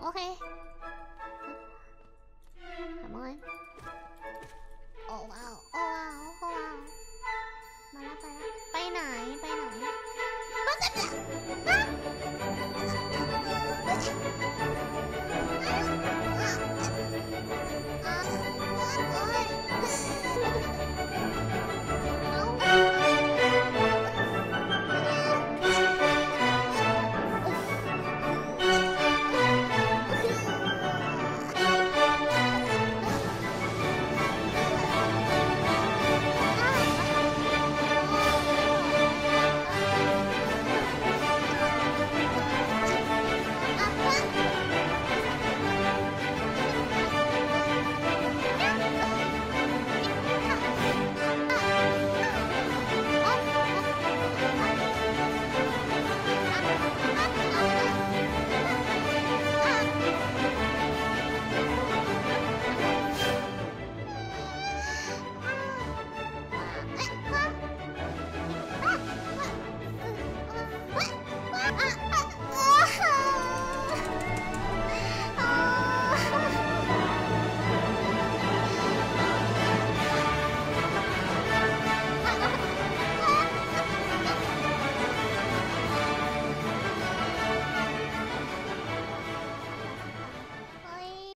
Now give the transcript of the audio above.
โอเคทำไงโอ้ว้าวโอ้ว้าวโอ้ว้าวมาแล้วไปแล้วไปไหน ไปไหนมาแล้ว